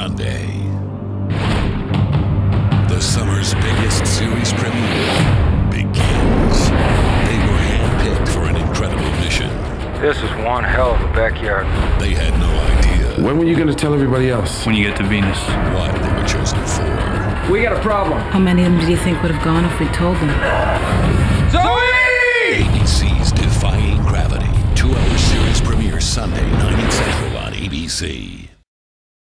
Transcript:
Sunday. The summer's biggest series premiere begins. They were handpicked for an incredible mission. This is one hell of a backyard. They had no idea When were you gonna tell everybody else? when you get to Venus. what they were chosen for. We got a problem. How many of them do you think would have gone if we told them? Zoe! ABC's Defying Gravity. Two hour series premiere Sunday, 9 Central on ABC.